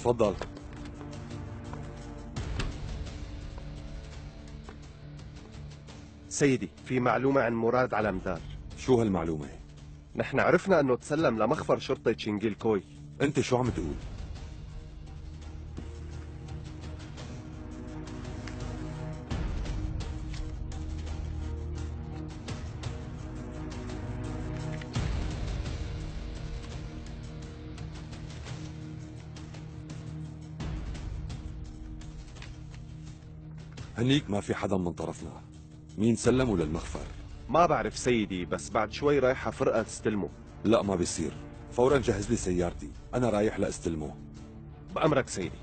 تفضل سيدي في معلومة عن مراد على مدار شو هالمعلومة؟ نحن عرفنا أنه تسلم لمخفر شرطة شينجيل كوي أنت شو عم تقول؟ هنيك ما في حدا من طرفنا. مين سلموا للمخفر ما بعرف سيدي بس بعد شوي رايحة فرقة تستلمه لا ما بيصير. فورا جهز لي سيارتي. أنا رايح لاستلمه بأمرك سيدي.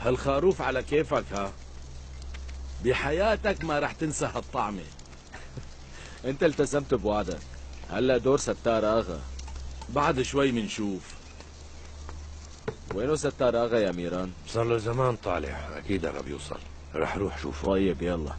هالخروف على كيفك ها؟ بحياتك ما رح تنسى هالطعمة. انت التزمت بوعدك. هلا دور ستار آغا. بعد شوي منشوف. وينو ستار آغا يا ميران؟ صار له زمان طالع. أكيد قرب يوصل. رح روح شوفه. طيب يلا.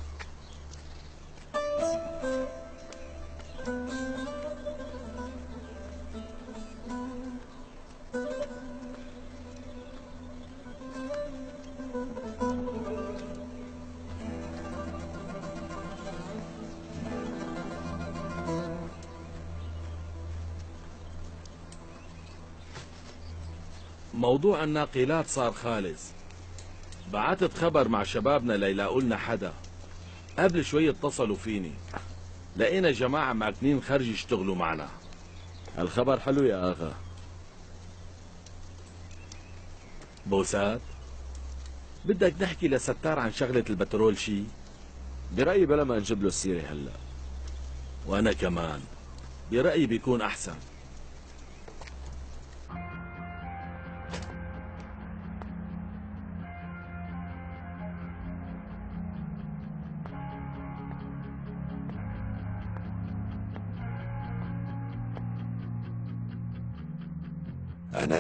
موضوع الناقلات صار خالص. بعتت خبر مع شبابنا ليلاقوا لنا حدا. قبل شوي اتصلوا فيني. لقينا جماعة معكنين خرج يشتغلوا معنا. الخبر حلو يا أغا. بوسات بدك نحكي لستار عن شغلة البترول شي؟ برأيي بلا ما نجيب له السيرة هلأ. وأنا كمان. برأيي بيكون أحسن.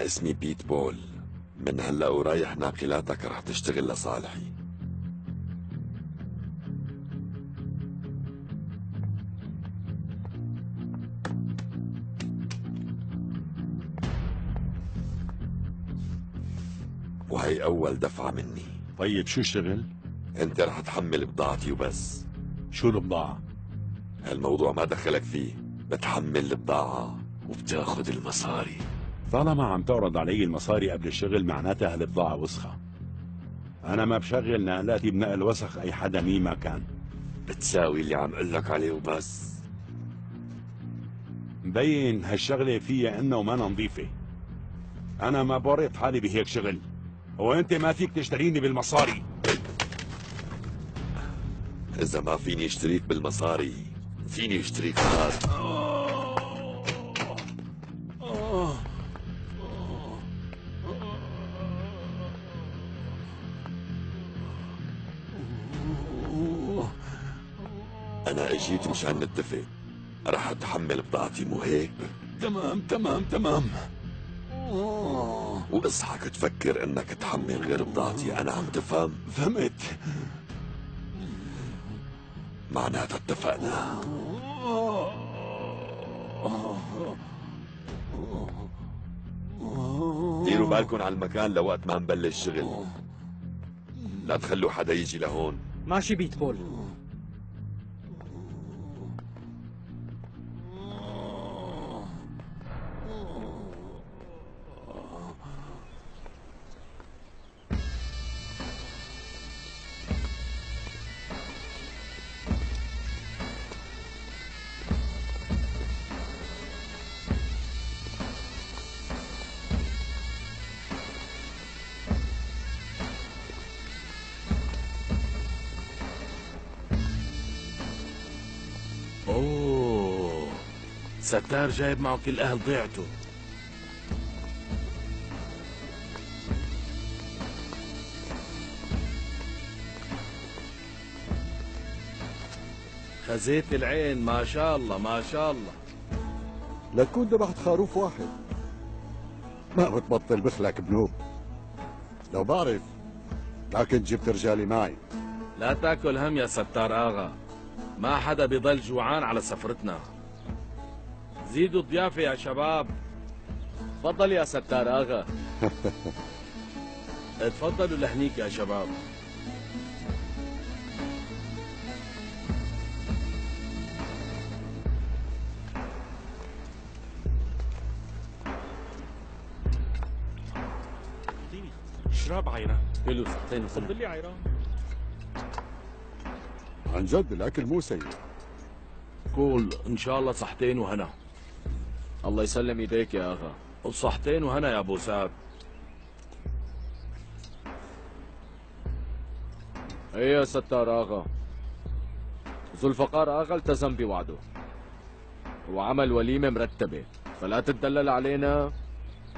أنا اسمي بيت بول من هلا ورايح ناقلاتك رح تشتغل لصالحي. وهي أول دفعة مني. طيب شو الشغل؟ أنت رح تحمل بضاعتي وبس. شو البضاعة؟ هالموضوع ما دخلك فيه. بتحمل البضاعة وبتاخد المصاري. طالما عم تعرض علي المصاري قبل الشغل معناتها هالبضاعة وسخة. أنا ما بشغل نقلاتي بنقل وسخ أي حدا مين ما كان. بتساوي اللي عم قلك عليه وبس. مبين هالشغلة فيها إنه وما نظيفة. أنا ما بورط حالي بهيك شغل. وأنت ما فيك تشتريني بالمصاري. إذا ما فيني اشتريك بالمصاري فيني اشتريك؟ هاد أجيت مشان نتفق. رح أتحمل بضاعتي مو هيك؟ تمام تمام تمام. واصحك تفكر إنك تحمل غير بضاعتي أنا عم تفهم؟ فهمت. معناتها اتفقنا. ديروا بالكم على المكان لوقت ما نبلش شغل. لا تخلوا حدا يجي لهون. ماشي بيت بول. ستار جايب معه كل أهل ضيعته. خزيت العين ما شاء الله ما شاء الله. لتكون ذبحت خروف واحد. ما بتبطل بخلك بنوب. لو بعرف لكن جبت رجالي معي. لا تاكل هم يا ستار آغا. ما حدا بيضل جوعان على سفرتنا. زيدوا الضيافة يا شباب. تفضل يا ستار آغا. اتفضلوا لهنيك يا شباب. شراب عيران كيلو ساعتين فضل لي عيران عن جد الأكل مو سيء. قول إن شاء الله صحتين وهنا. الله يسلم ايديك يا اغا وصحتين وهنا يا أبو سعد. إيه يا ستار اغا ذو الفقار اغا التزم بوعده. وعمل وليمة مرتبة. فلا تتدلل علينا.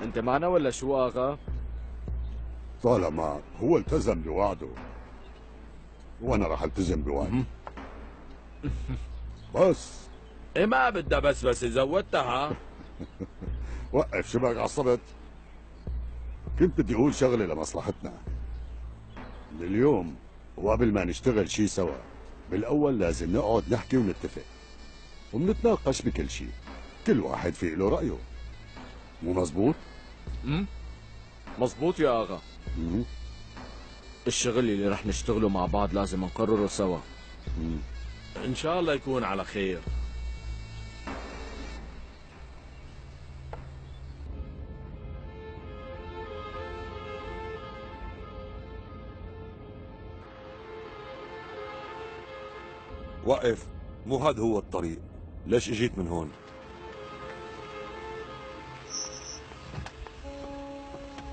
أنت معنا ولا شو اغا طالما هو التزم بوعده. وأنا راح التزم بوعدي بس. إيه ما بدها بس بس زودتها. وقف شبك عصبت. كنت بدي أقول شغلة لمصلحتنا. من اليوم وقبل ما نشتغل شي سوا بالأول لازم نقعد نحكي ونتفق وبنتناقش بكل شي. كل واحد في له رأيه. مو مزبوط؟ امم مزبوط يا آغا. مم. الشغل اللي رح نشتغله مع بعض لازم نقرره سوا. إن شاء الله يكون على خير. وقف مو هذا هو الطريق. ليش اجيت من هون؟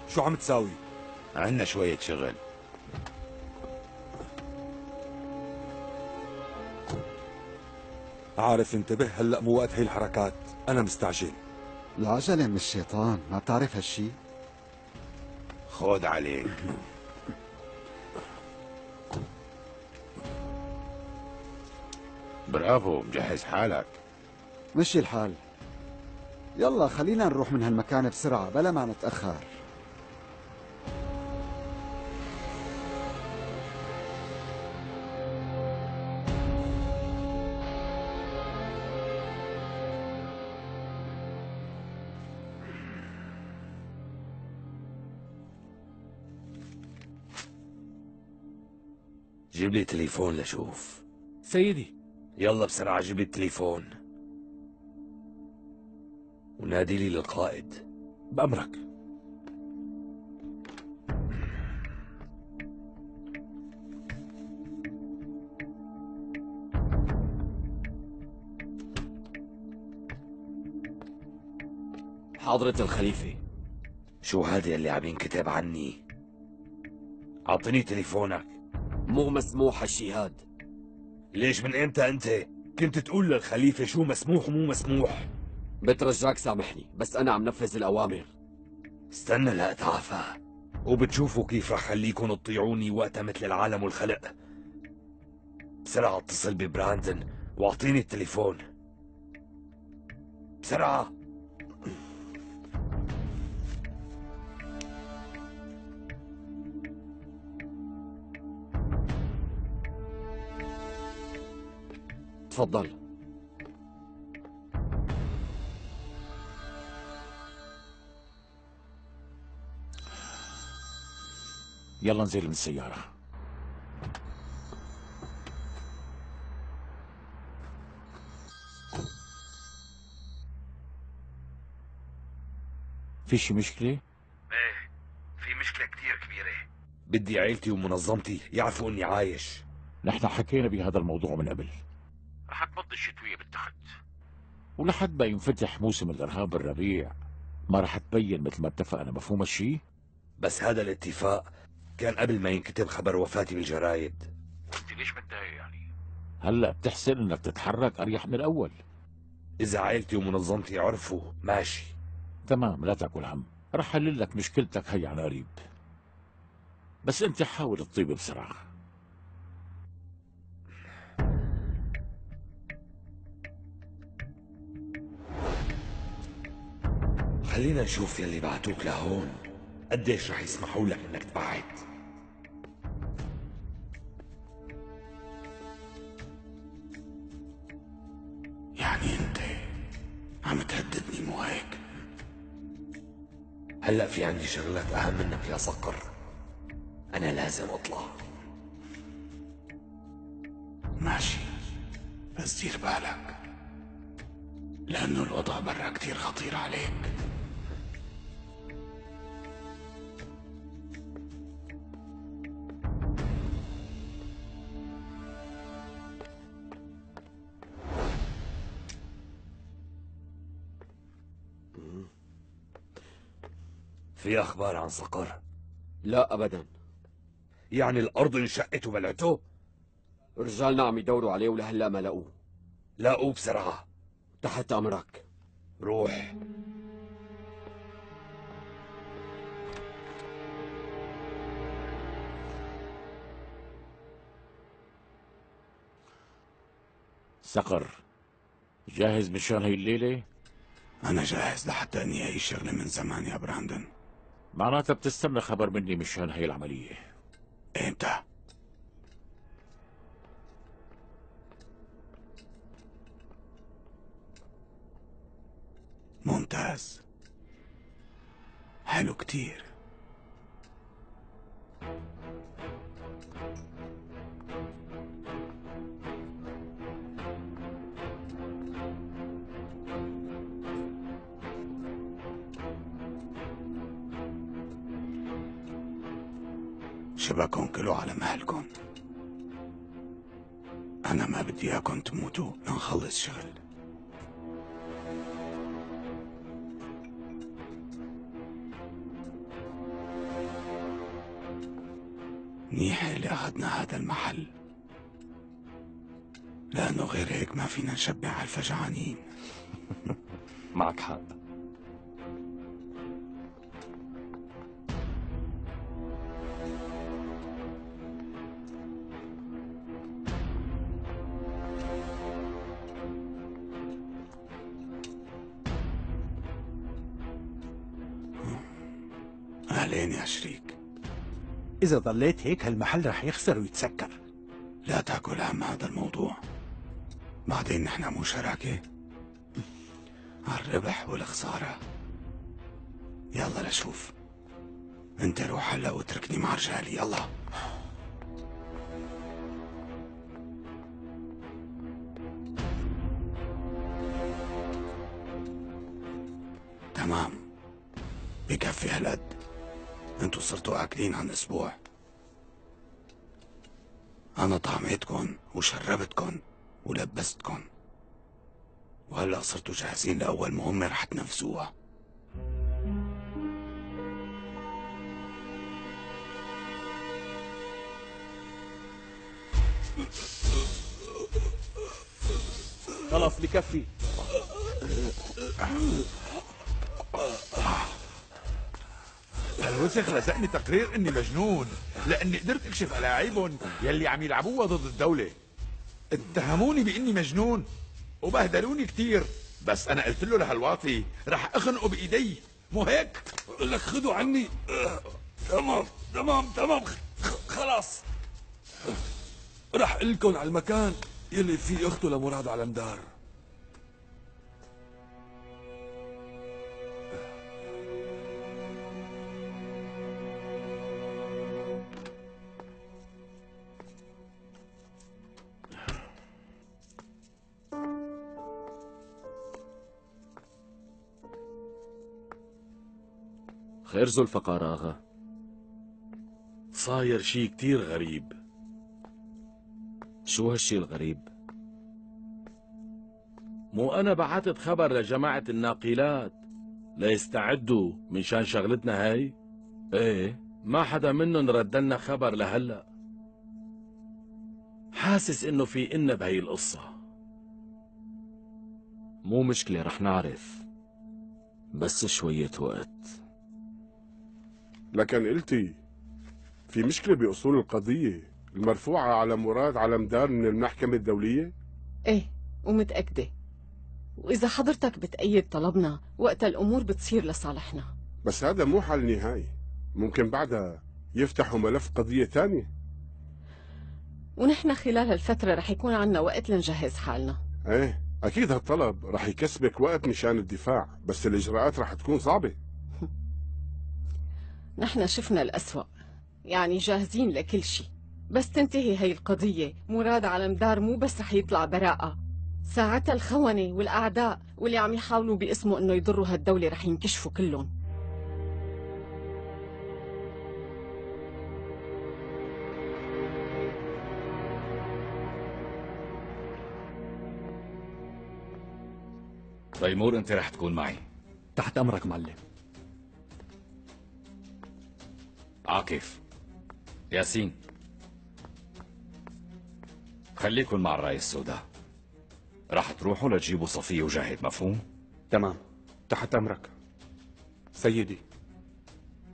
شو عم تساوي؟ عندنا شوية شغل. عارف انتبه هلأ مو وقت هي الحركات. أنا مستعجل. العجلة من الشيطان. ما بتعرف هالشي؟ خود عليك. برافو مجهز حالك. مشي الحال. يلا خلينا نروح من هالمكان بسرعة بلا ما نتأخر. جيب لي تليفون لشوف سيدي يلا بسرعة جيب لي التليفون. ونادي لي للقائد. بأمرك. حضرة الخليفة شو هذا اللي عم ينكتب عني؟ أعطيني تليفونك. مو مسموح هالشي هاد. ليش من إمتى أنت؟ كنت تقول للخليفة شو مسموح ومو مسموح. بترجاك سامحني بس أنا عم نفذ الأوامر. استنى لا اتعافى وبتشوفوا كيف رح خليكم تطيعوني وقتها مثل العالم والخلق. بسرعة اتصل ببراندن واعطيني التليفون. بسرعة. تفضل. يلا نزل من السيارة. في شي مشكلة؟ إيه في مشكلة كتير كبيرة. بدي عيلتي ومنظمتي يعرفوا إني عايش. نحن حكينا بهذا الموضوع من قبل. ولحد ما ينفتح موسم الإرهاب الربيع ما رح تبين مثل ما اتفقنا مفهوم الشي؟ بس هذا الاتفاق كان قبل ما ينكتب خبر وفاتي بالجرايد. أنت ليش متضايق يعني؟ هلا بتحسن إنك تتحرك أريح من الأول. إذا عائلتي ومنظمتي عرفوا ماشي. تمام لا تأكل هم. رح حلل لك مشكلتك هي عن قريب. بس أنت حاول تطيب بسرعة. خلينا نشوف يلي بعتوك لهون. قديش رح يسمحوا لك إنك تبعد يعني أنت عم تهددني مو هيك؟ هلأ في عندي شغلات أهم منك يا صقر. أنا لازم أطلع. ماشي. بس دير بالك. لأنه الوضع برا كتير خطير عليك. في أخبار عن صقر؟ لا ابدا. يعني الأرض انشقت وبلعته رجالنا عم يدوروا عليه ولهلا ما لقوه. لاقوه بسرعة. تحت أمرك. روح. صقر جاهز مشان هي الليلة؟ أنا جاهز لحتى أنهي هي الشغلة من زمان يا براندن. معناتها بتستنى خبر مني مشان هي العملية. إمتى؟ ممتاز. حلو كتير. شبكن كلوا على مهلكن أنا ما بدي إياكم تموتوا. لنخلص شغل. منيح اللي أخذنا هذا المحل. لأنه غير هيك ما فينا نشبع الفجعانين. معك حق. أهلين يا شريك. إذا ضليت هيك هالمحل رح يخسر ويتسكر. لا تأكل هم هذا الموضوع. بعدين نحن مو شراكة. الربح والخسارة. يلا لشوف. انت روح هلا واتركني مع رجالي يلا. صرتوا اكلين عن أسبوع. أنا طعميتكن وشربتكن ولبستكن. وهلأ صرتوا جاهزين لأول مهمة رح تنفذوها. خلص بكفي. الوسخ لزقني تقرير إني مجنون لأني قدرت أكشف الاعيبهم يلي عم يلعبوها ضد الدولة. اتهموني بإني مجنون وبهدلوني كتير بس أنا قلت له لهالواطي رح أخنقه بإيدي مو هيك؟ لك خذوا عني. تمام تمام تمام خلاص. رح لكم على المكان يلي فيه أخته لمراد على خير ذو الفقار اغا صاير شي كتير غريب. شو هالشي الغريب؟ مو أنا بعتت خبر لجماعة الناقلات ليستعدوا من شان شغلتنا هاي؟ إيه. ما حدا منهم ردلنا خبر لهلأ. حاسس إنه في إنا بهي القصة. مو مشكلة رح نعرف. بس شوية وقت. لكن قلتي في مشكلة بأصول القضية المرفوعة على مراد علمدار من المحكمة الدولية؟ إيه ومتأكدة. وإذا حضرتك بتأيد طلبنا وقتها الأمور بتصير لصالحنا. بس هذا مو حل نهائي. ممكن بعدها يفتحوا ملف قضية تانية ونحن خلال هالفترة رح يكون عنا وقت لنجهز حالنا. إيه أكيد هالطلب رح يكسبك وقت مشان الدفاع بس الإجراءات رح تكون صعبة. نحن شفنا الأسوأ يعني جاهزين لكل شيء. بس تنتهي هي القضية. مراد على مدار مو بس رح يطلع براءة. ساعتها الخونة والأعداء واللي عم يحاولوا باسمه إنه يضروا هالدولة رح ينكشفوا كلهم. تيمور أنت رح تكون معي. تحت أمرك معلم. عاكف. ياسين. خليكن مع الراية السوداء راح تروحوا لتجيبوا صفية وجاهد مفهوم؟ تمام. تحت أمرك. سيدي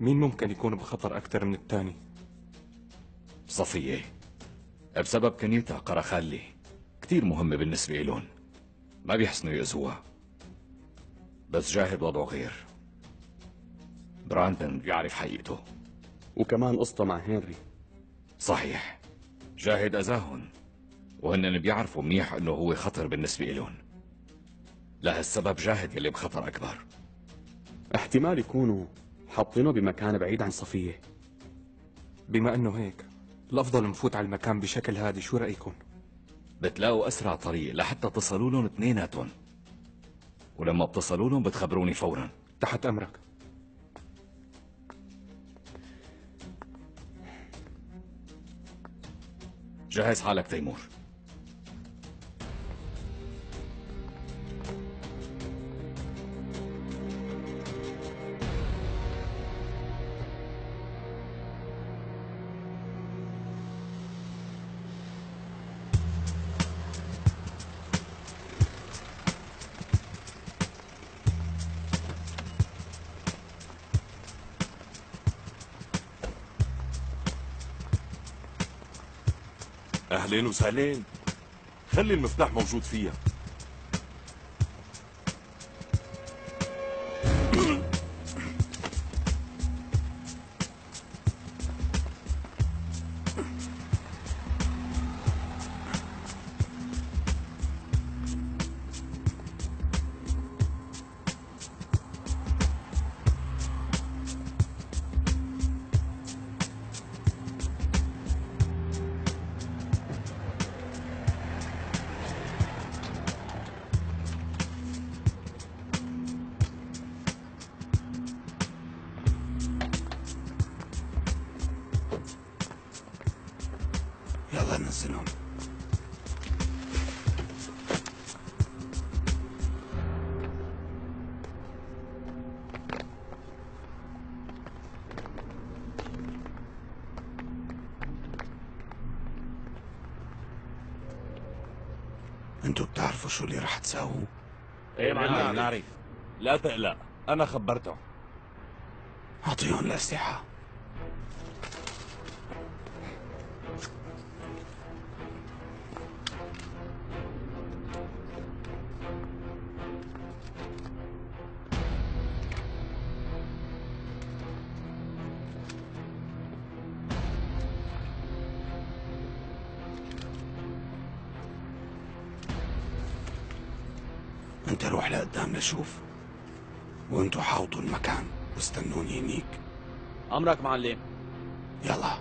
مين ممكن يكون بخطر أكثر من الثاني؟ صفية بسبب كنيتها قرخالي. كتير مهمة بالنسبة لهم ما بيحسنوا يأذوها بس جاهد وضعه غير. براندن بيعرف حقيقته. وكمان قصته مع هنري. صحيح. جاهد أذاهن وهن بيعرفوا منيح إنه هو خطر بالنسبة لهم لهالسبب جاهد يلي بخطر أكبر. احتمال يكونوا حاطينه بمكان بعيد عن صفية. بما إنه هيك الأفضل نفوت على المكان بشكل هادي. شو رأيكم؟ بتلاقوا أسرع طريق لحتى تصلوا لهم اثنيناتهم. ولما بتصلوا لهم بتخبروني فورا. تحت أمرك. جهز حالك تيمور أهلين وسهلين. خلي المفتاح موجود فيها. بتعرفوا شو اللي رح تساووا؟ إيه معلم. نعرف. لا تقلق. أنا خبرته. أعطيهم الأسلحة. أنت روح لقدام لشوف. وأنتوا حاوطوا المكان واستنوني هنيك. أمرك معلم. يلا.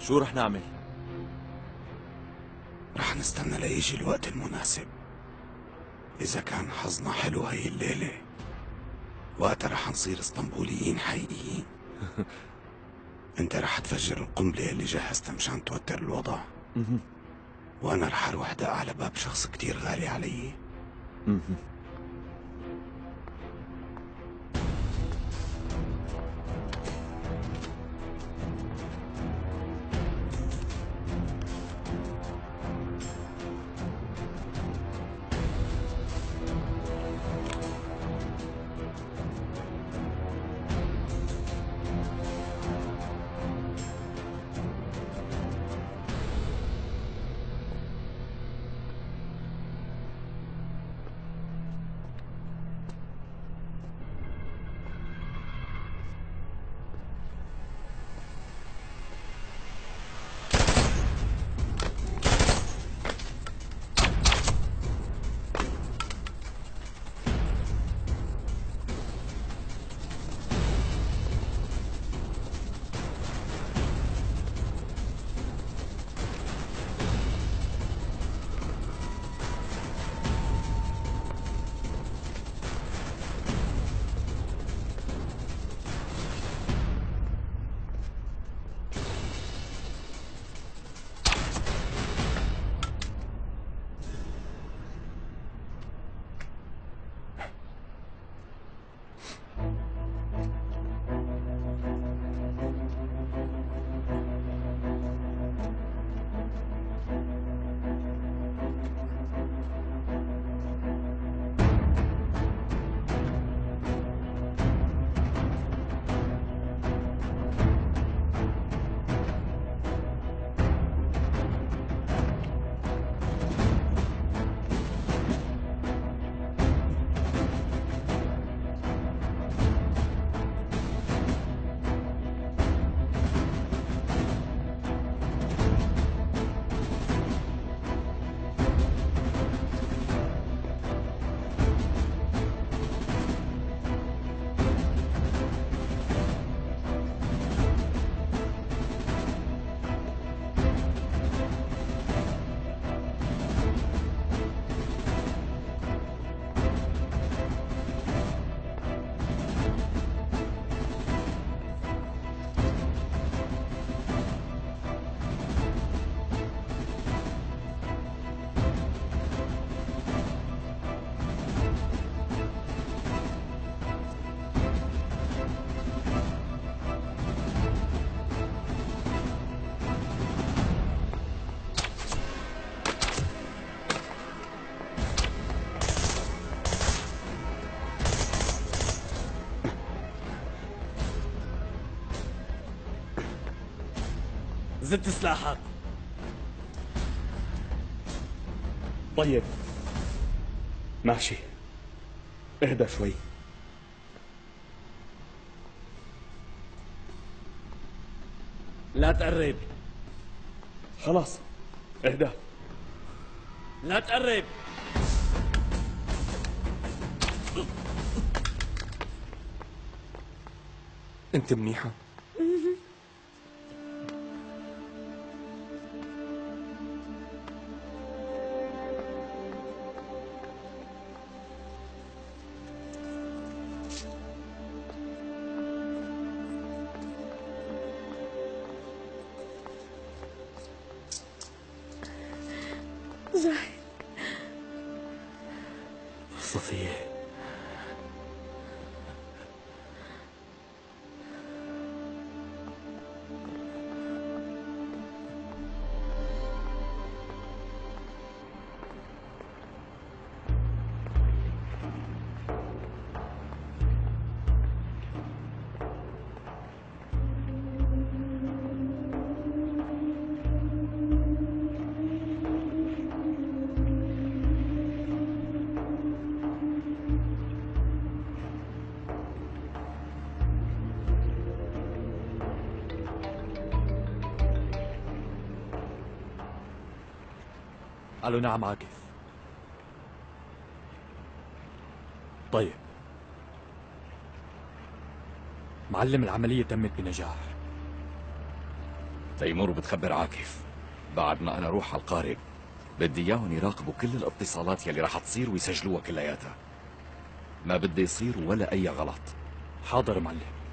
شو رح نعمل؟ رح نستنى ليجي الوقت المناسب. إذا كان حظنا حلو هي الليلة وقتها رح نصير إسطنبوليين حقيقيين. انت رح تفجر القنبلة اللي جهزتها مشان توتر الوضع. وأنا رح أروح دق على باب شخص كتير غالي علي. نزلت سلاحك طيب. ماشي. اهدى شوي. لا تقرب. خلاص. اهدى. لا تقرب. انت منيحة. قالوا نعم عاكف. طيب. معلم العملية تمت بنجاح. تيمور بتخبر عاكف. بعد ما أنا أروح على القارب بدي إياهم يراقبوا كل الاتصالات يلي رح تصير ويسجلوها كلياتها. ما بدي يصير ولا أي غلط. حاضر معلم.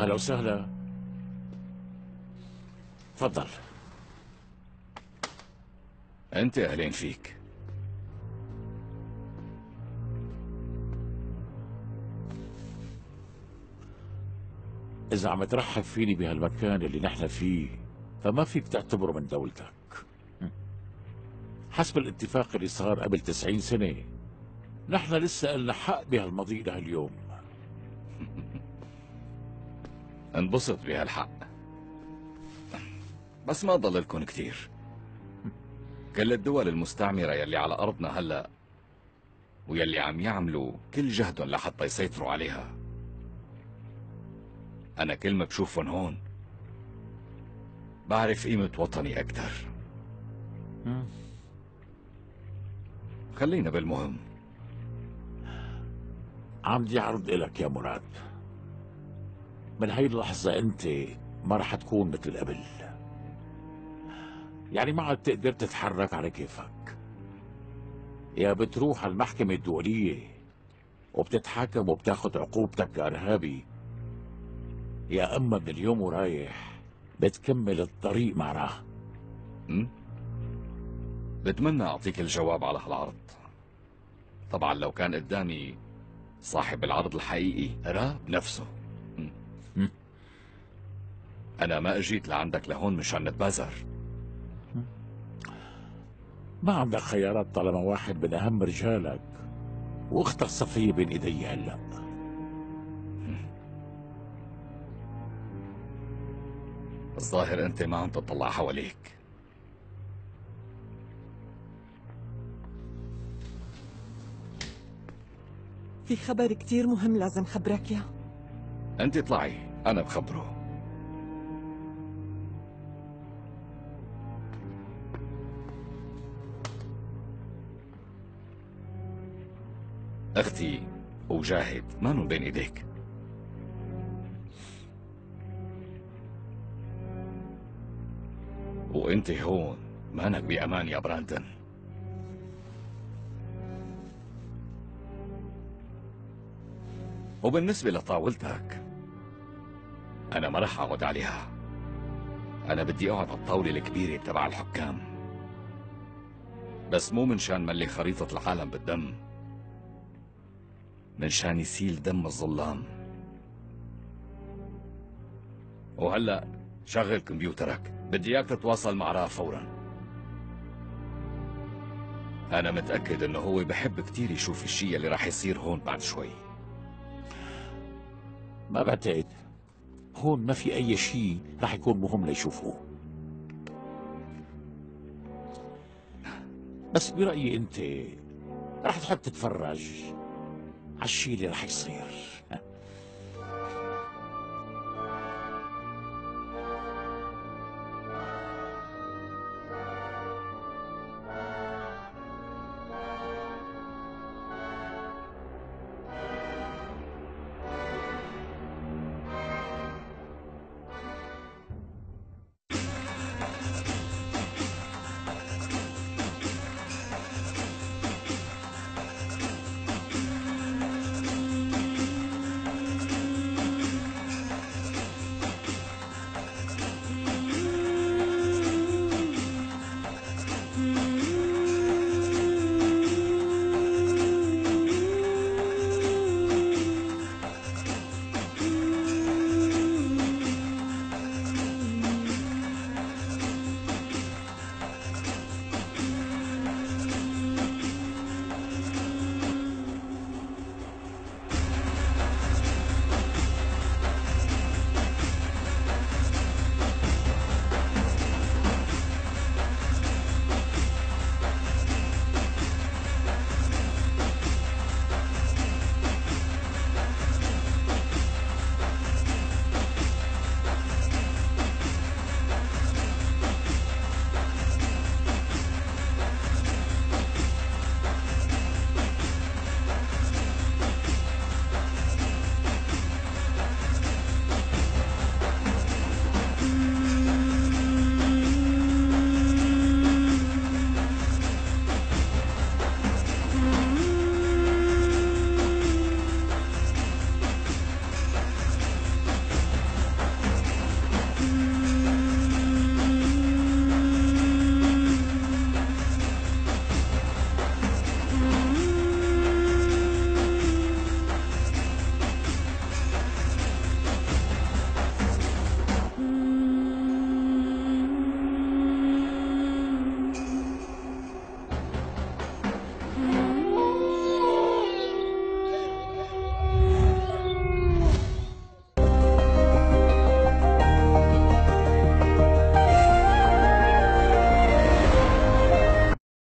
أهلا وسهلا. تفضل. أنت أهلين فيك. إذا عم ترحب فيني بهالمكان اللي نحن فيه فما فيك تعتبره من دولتك. حسب الاتفاق اللي صار قبل تسعين سنة نحن لسه لنا حق بهالمضيق لهاليوم. انبسط بهالحق بس ما ضل لكم كتير كل الدول المستعمرة يلي على أرضنا هلأ ويلي عم يعملوا كل جهدهم لحتى يسيطروا عليها. أنا كل ما بشوفهم هون بعرف قيمة وطني أكتر خلينا بالمهم. عندي عرض إلك يا مراد. من هاي اللحظة أنت ما رح تكون مثل قبل. يعني ما عاد تقدر تتحرك على كيفك. يا بتروح على المحكمة الدولية وبتتحاكم وبتاخد عقوبتك كإرهابي. يا أما من اليوم ورايح بتكمل الطريق معنا? بتمنى أعطيك الجواب على هالعرض. طبعا لو كان قدامي صاحب العرض الحقيقي راب نفسه. أنا ما أجيت لعندك لهون مشان نتبازر. ما عندك خيارات طالما واحد من أهم رجالك واختك صفية بين إيدي هلأ. الظاهر أنت ما عم تطلع حواليك. في خبر كتير مهم لازم خبرك اياه أنت اطلعي أنا بخبره. أختي وجاهد ما بين إيديك. وأنت هون مانك بأمان يا براندن. وبالنسبة لطاولتك أنا ما رح أقعد عليها. أنا بدي أقعد على الطاولة الكبيرة تبع الحكام. بس مو من شان ملي خريطة العالم بالدم. من شان يسيل دم الظلام. وهلأ شغل كمبيوترك. بدي إياك تتواصل مع راه فورا. أنا متأكد إنه هو بحب كتير يشوف الشيء اللي راح يصير هون بعد شوي. ما بعتقد. هون ما في أي شيء رح يكون مهم ليشوفوه. بس برأيي أنت رح تحب تتفرج. على الشيء اللي رح يصير.